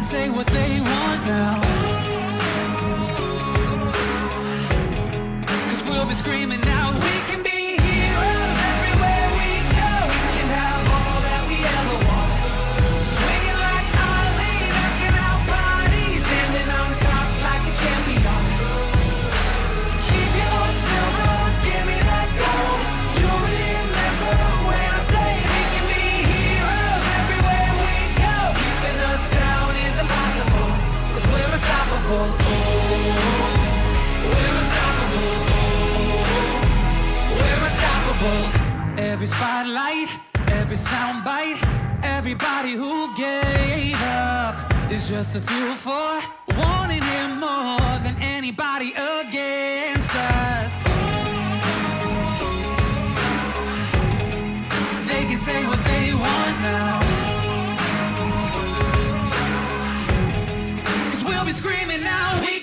can say what they want now. Cause we'll be screaming unstoppable. We're unstoppable. We're unstoppable. Every spotlight, every soundbite, everybody who gave up is just a fuel for wanting him more than anybody against us. They can say what they want now. screaming out.